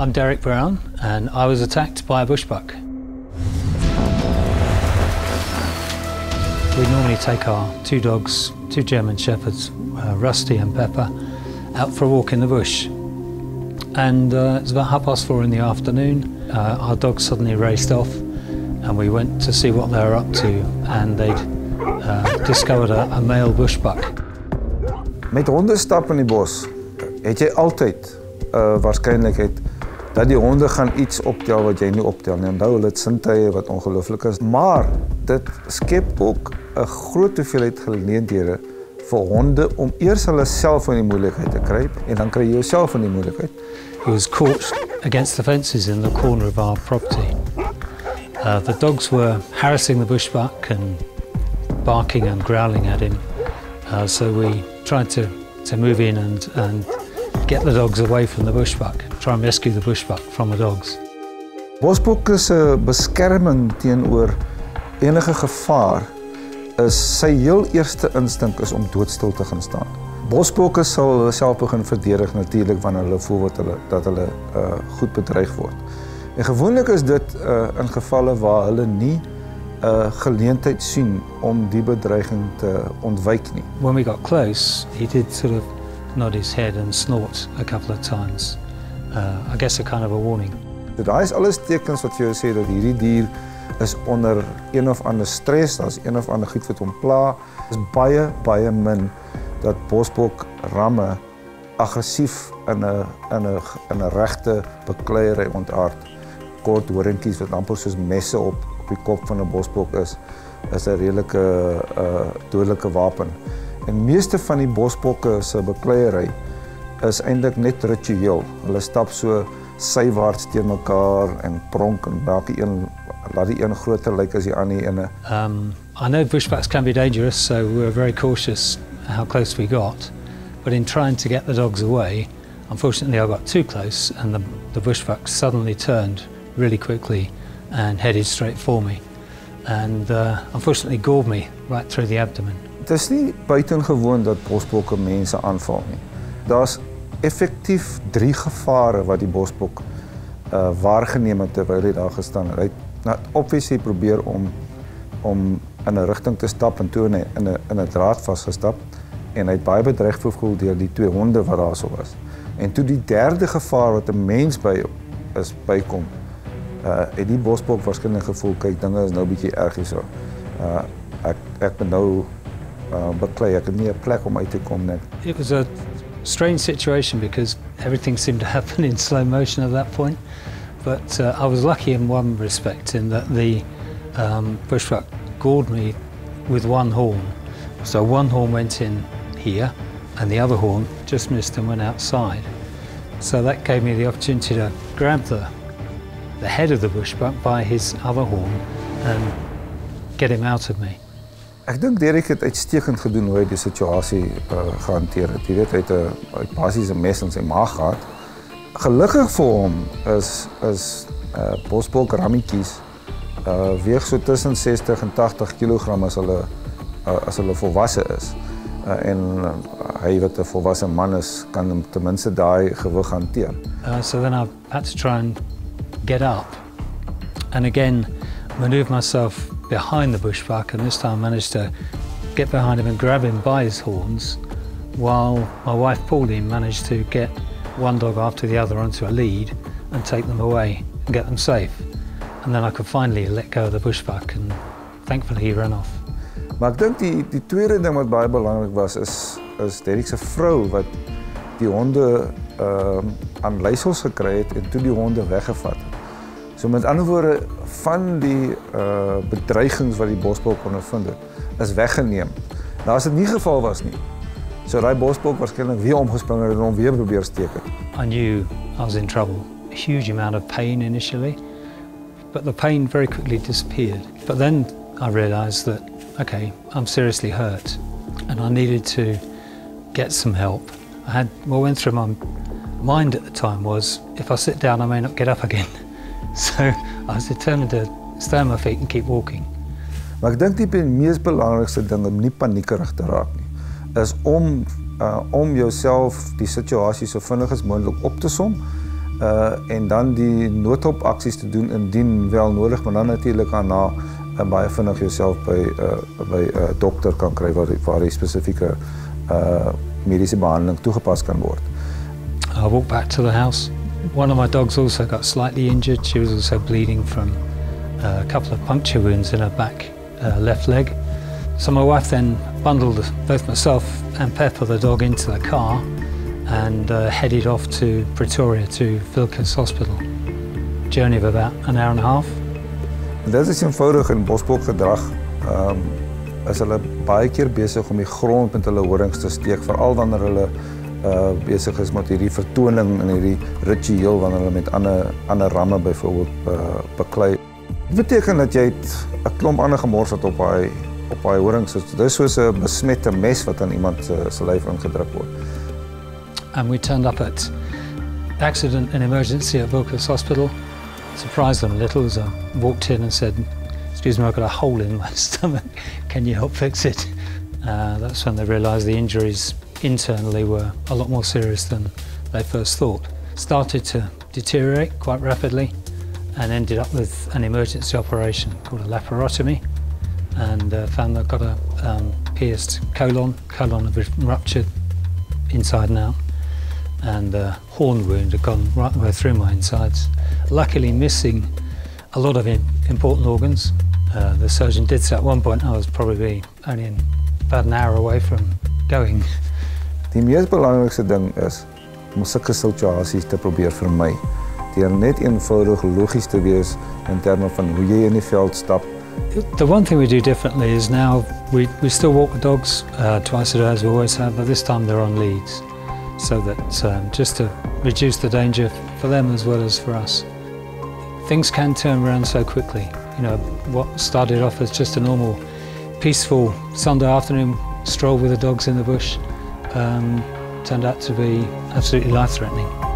I'm Derek Brown, and I was attacked by a bushbuck. We normally take our two dogs, two German Shepherds, uh, Rusty and Pepper, out for a walk in the bush. And uh, it's about half past four in the afternoon. Uh, our dogs suddenly raced off, and we went to see what they were up to, and they'd uh, discovered a, a male bushbuck. Met honde stap in bos, het jy altyd 'n uh, waarskynlikheid dat die honde gaan iets optel wat jy nie optel nie. Onthou hulle het sintuie wat ongelooflik is, maar dit skep ook 'n groot hoeveelheid geleenthede vir honde om eers hulle self in die moeilikheid te kry en dan kry jy jouself in die moeilikheid. He was caught against the fences in the corner of our property. Uh, the dogs were harassing the bushbuck and barking and growling at him. Uh, so we tried to, to move in and, and get the dogs away from the bushbuck, try and rescue the bushbuck from the dogs. Bosbok is 'n beskerming teenoor enige gevaar is sy heel eerste instink is om doodstil te gaan staan. Bosbokke sal hulle self begin verdedig natuurlik wanneer hulle voel wat hulle dat hulle uh goed bedreig word. En gewoonlik is dit uh in gevalle waar hulle nie 'n uh, geleentheid sien om die bedreiging te ontwyk nie. When we got close, he did sort of nod his head and snort a couple of times. Uh I guess a kind of a warning. Daai is alles tekens wat vir jou sê dat hierdie dier is onder een of ander stres, daar's een of ander goed wat hom pla. Is baie baie min dat bosbok ramme aggressief in 'n in 'n in 'n regte bekleierery ontaard. Kort horingkies wat amper soos messe op op die kop van 'n bosbok is, is 'n redelike uh, dodelike wapen. En meeste van die bosbokke se bekleierery is eintlik net ritueel. Hulle stap so sywaarts teen mekaar en pronk en elke een laat die een groter lyk as die ander ene. Um, I know bushbucks can be dangerous, so we were very cautious how close we got. But in trying to get the dogs away, unfortunately I got too close and the, the bushbuck suddenly turned really quickly and headed straight for me. And uh, unfortunately gored me right through the abdomen. Dit is nie buitengewoon dat bosbokke mense aanval nie. Daar's effektief drie gevare wat die bosbok uh waargeneem het terwyl hy daar gestaan het. Hy nou obviously probeer om om in 'n rigting te stap en toe in 'n in 'n in 'n draad vasgestap en hy het baie bedreig gevoel deur die twee honde wat daar sou was. En toe die derde gevaar wat 'n mens by is bykom. Uh het die bosbok waarskynlik gevoel kyk dinge is nou bietjie erg hierso. Uh ek ek ben nou uh beklei ek het nie 'n plek om uit te kom net. It was a strange situation because everything seemed to happen in slow motion at that point. But uh, I was lucky in one respect in that the um, bushbuck gored me with one horn. So one horn went in here and the other horn just missed and went outside. So that gave me the opportunity to grab the, the head of the bushbuck by his other horn and get him out of me. Ek dink Derek het uitstekend gedoen hoe hy die situasie uh, gehanteer het. Jy weet hy het 'n basiese mes in sy maag gehad gelukkig vir hom is is uh bosbok rammetjies uh weeg so tussen 60 en 80 kg as hulle uh, as hulle volwasse is. Uh, en uh, hy wat 'n volwasse man is, kan ten minste daai gewig hanteer. Uh, so then I had to try and get up and again maneuver myself behind the bushbuck and this time managed to get behind him and grab him by his horns while my wife Pauline managed to get one dog after the other onto a lead and take them away and get them safe. And then I could finally let go of the bushbuck and thankfully he ran off. Maar ek dink die die tweede ding wat baie belangrik was is is Derek se vrou wat die honde ehm uh, aan leiersels gekry het en toe die honde weggevat het. So met ander woorde van die uh bedreigings wat die bosbok ondervind het is weggeneem. Nou as dit nie geval was nie, So daai bosbok waarskynlik weer omgespring het en hom weer probeer steek het. I knew I was in trouble. A huge amount of pain initially, but the pain very quickly disappeared. But then I realized that okay, I'm seriously hurt and I needed to get some help. I had what went through my mind at the time was if I sit down I may not get up again. So I was determined to stay on my feet and keep walking. Maar ek dink die mees belangrikste ding om nie paniekerig te raak nie is om uh, om jouself die situasie so vinnig as moontlik op te som uh en dan die noodhulpaksies te doen indien wel nodig, maar dan natuurlik daarna uh, baie vinnig jouself by uh, by 'n uh, dokter kan kry waar waar die spesifieke uh mediese behandeling toegepas kan word. I walked back to the house. One of my dogs also got slightly injured. She was also bleeding from uh, a couple of puncture wounds in her back uh, left leg. So my wife then bundled both myself and Pepper the dog into the car and uh, headed off to Pretoria to Wilgers Hospital. Journey of about an hour and a half. Dit is eenvoudig in bosbok gedrag. Ehm um, is hulle baie keer besig om die grond met hulle horings te steek veral wanneer hulle uh besig is met hierdie vertoning en hierdie ritueel wanneer hulle met ander ander ramme byvoorbeeld uh beklei. Dit beteken dat jy 'n klomp ander gemors wat op daai op daai horings is. Dis soos 'n besmette mes wat aan iemand se se lyf word. And we turned up at accident and emergency at Vilkes Hospital. surprised them a little as I walked in and said, excuse me, I've got a hole in my stomach, can you help fix it? Uh, that's when they realised the injuries internally were a lot more serious than they first thought. Started to deteriorate quite rapidly and ended up with an emergency operation called a laparotomy and uh, found that I've got a um, pierced colon, colon had ruptured inside and out and a horn wound had gone right the way through my insides. Luckily missing a lot of important organs. Uh, the surgeon did say at one point I was probably only about an hour away from going. Die mees belangrikste ding is om sulke situasies te probeer vermy. Deur net eenvoudig logies te wees in terme van hoe jy in die veld stap. The one thing we do differently is now we, we still walk the dogs uh, twice a day as we always have, but this time they're on leads. so that um, just to reduce the danger for them as well as for us. Things can turn around so quickly. You know, what started off as just a normal, peaceful Sunday afternoon stroll with the dogs in the bush um, turned out to be absolutely life-threatening.